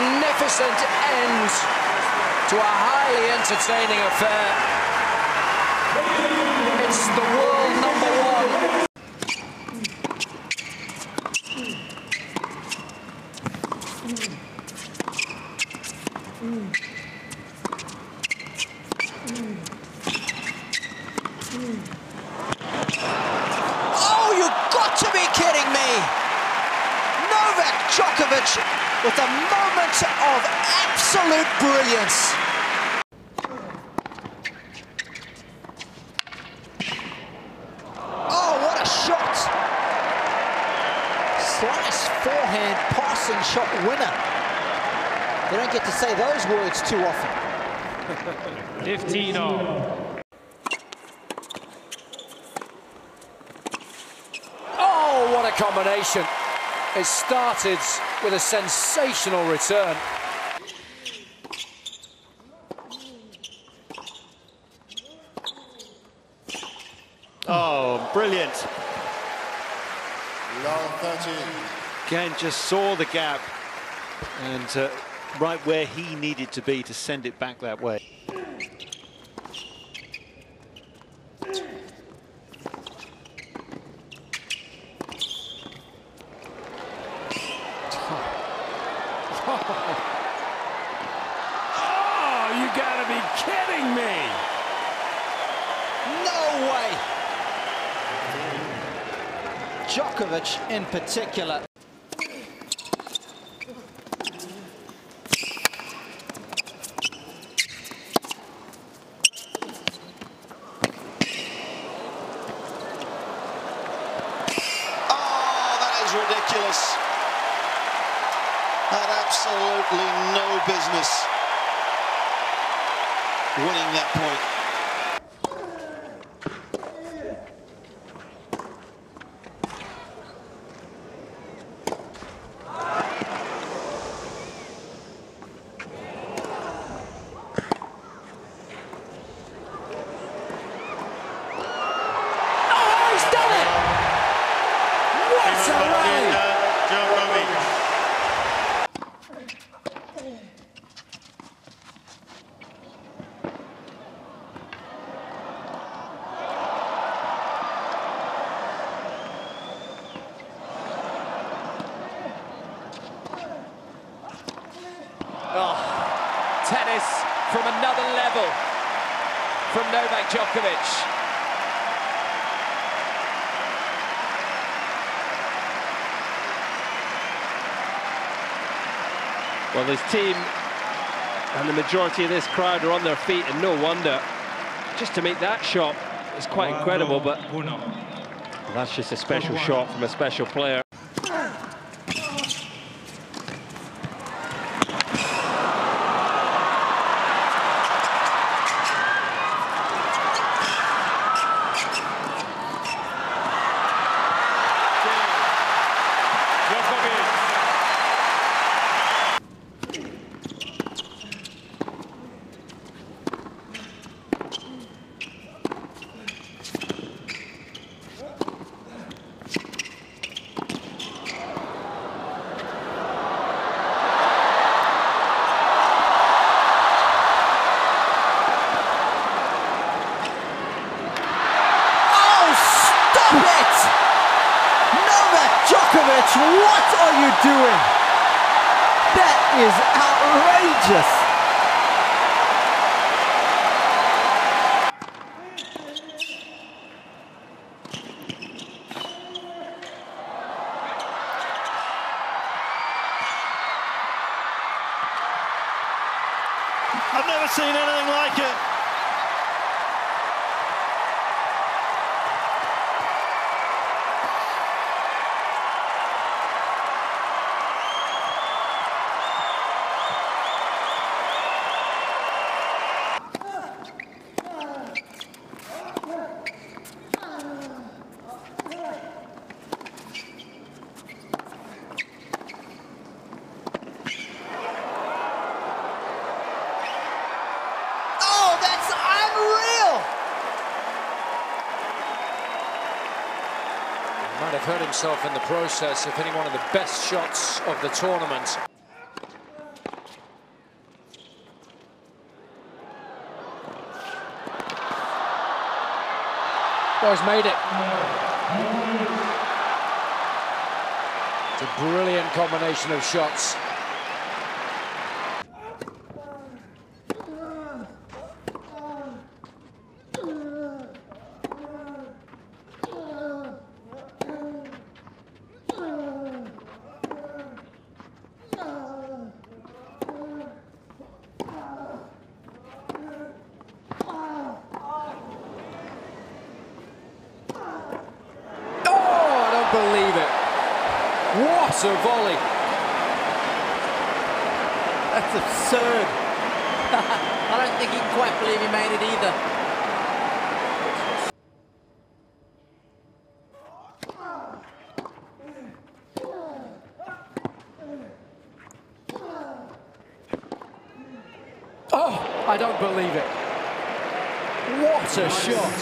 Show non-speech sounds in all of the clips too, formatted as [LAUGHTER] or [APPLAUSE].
magnificent end to a highly entertaining affair. It's the world number one. Oh, you've got to be kidding me! Novak Djokovic with a moment of absolute brilliance. Oh, what a shot! Slice forehand passing shot winner. You don't get to say those words too often. [LAUGHS] 15 all. Oh, what a combination. It started with a sensational return. Oh, brilliant. Long 13. Again, just saw the gap and uh, right where he needed to be to send it back that way. Oh, you gotta be kidding me! No way! In particular. Oh, that is ridiculous. Had absolutely no business winning that point. Oh, he's done it! What a rally! Oh, tennis from another level from Novak Djokovic. Well, his team and the majority of this crowd are on their feet, and no wonder. Just to make that shot is quite incredible, but that's just a special shot from a special player. Djokovic. Oh, stop it! Novak Djokovic, what are you doing? That is outrageous! I've never seen anything have hurt himself in the process of hitting one of the best shots of the tournament. He's made it. It's a brilliant combination of shots. Oh, I don't believe it. A volley. That's absurd. [LAUGHS] I don't think he can quite believe he made it either. Oh, I don't believe it. What a shot.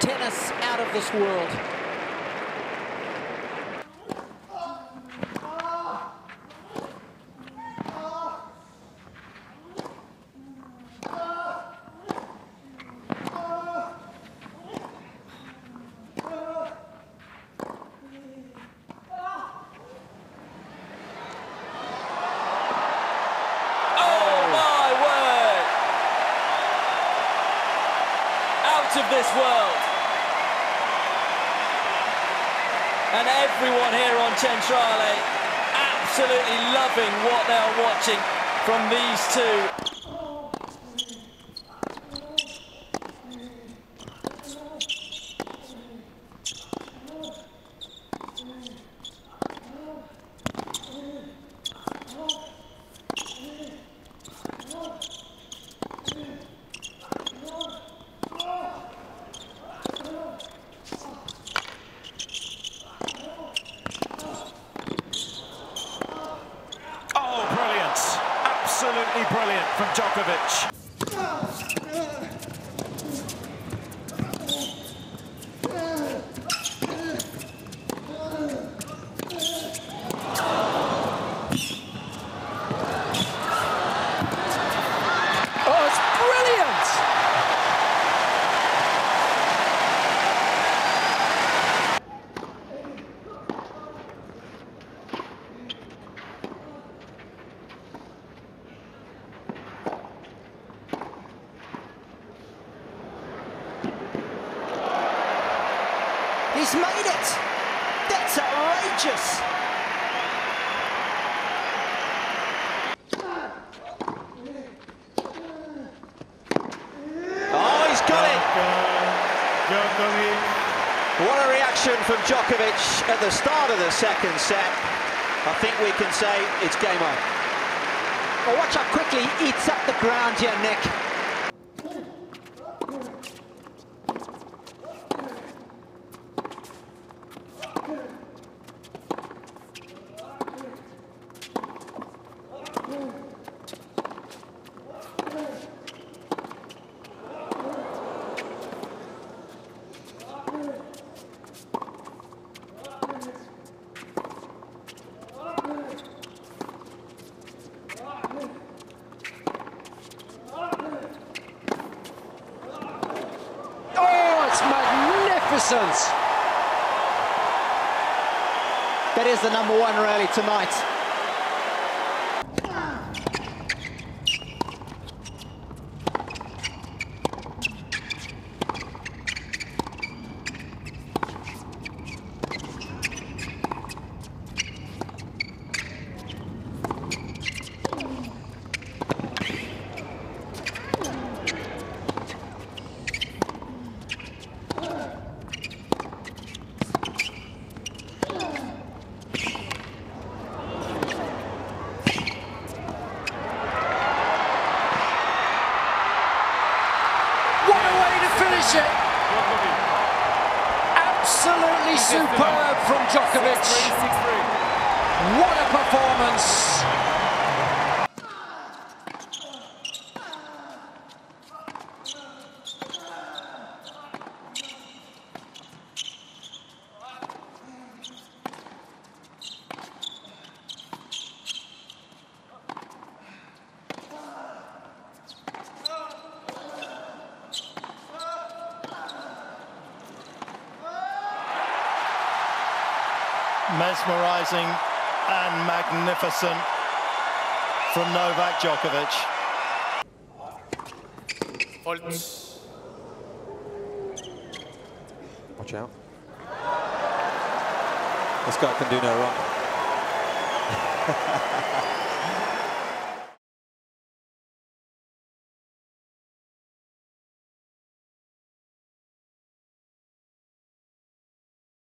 Tennis out of this world. Oh my word! Out of this world. And everyone here on Centrale absolutely loving what they are watching from these two. Oh, brilliant. Absolutely brilliant from Djokovic. Oh, it's brilliant! He's made it. That's outrageous. Oh, he's got it. What a reaction from Djokovic at the start of the second set. I think we can say it's game on. Oh, watch how quickly he eats up the ground here, Nick. Oh, it's magnificent! That is the number one rally tonight. What a way to finish it! Absolutely superb from Djokovic. What a performance! Mesmerising and magnificent from Novak Djokovic. Watch out. This guy can do no wrong. [LAUGHS]